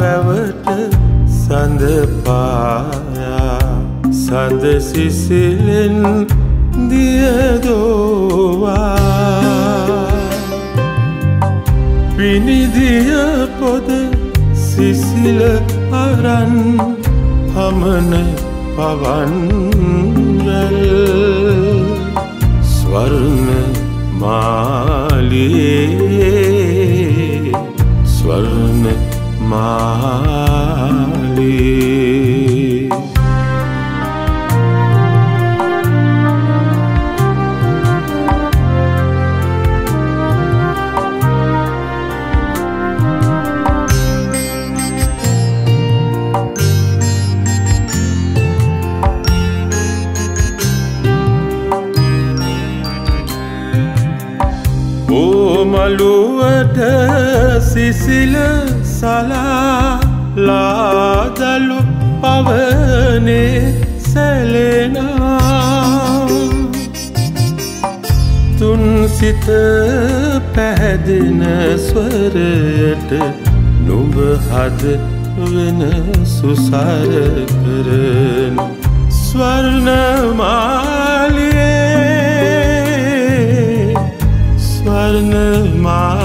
වැවට සඳ පායා සඳ සිසිලෙන් දියදෝවා. පිනිදිය පොද සිසිල අරන් හමන පවන්වැල් ස්වර්ණ මාලියේ ස්වර්ණ මාලියේ ඕමලුවට සිසිල සලාලාදලු පවනේ සැලෙනා. තුන් සිත පැහැදෙන ස්වරයට නුඹ හද වෙන සුසර කරන ස්වර්ණමාලියේ ස්වර්ණමාලියේ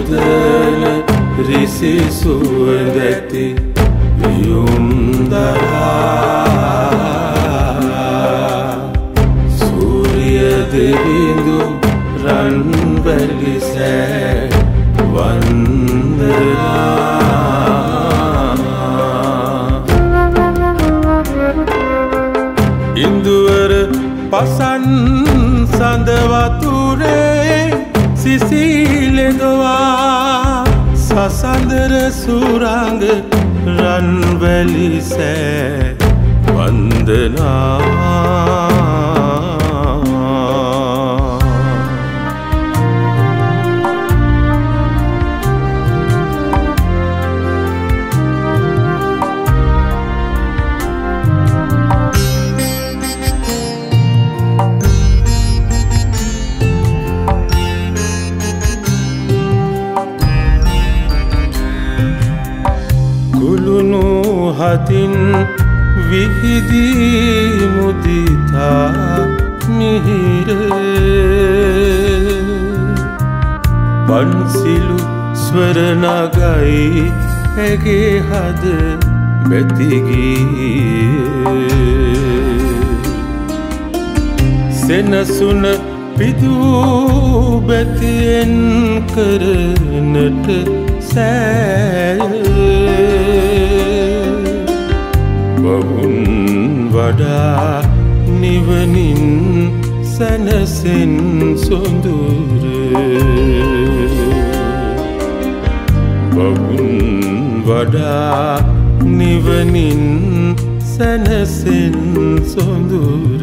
මුනිඳු පුදන රිසි සුවඳැති වියුම්දරා සූරිය දෙවිඳු රන්වැලි සෑ වන්දනා. ඉන්දුවර පසන් සඳවතුරේ සිසිලෙදවා සසඳර සුරංග රන්වැලි සෑ වන්දනා. හතින් විහිදී මුදිතා මිහිර. පන්සිලු ස්වරනගයි ඇගේ හද බැතිගී සෙනසුන පිදූ බැතියෙන් කරනට සෑය වඩා නිවනින් සැනසෙන් සොඳුර. බවුන් වඩා නිවනින් සැනසෙන් සොඳුර.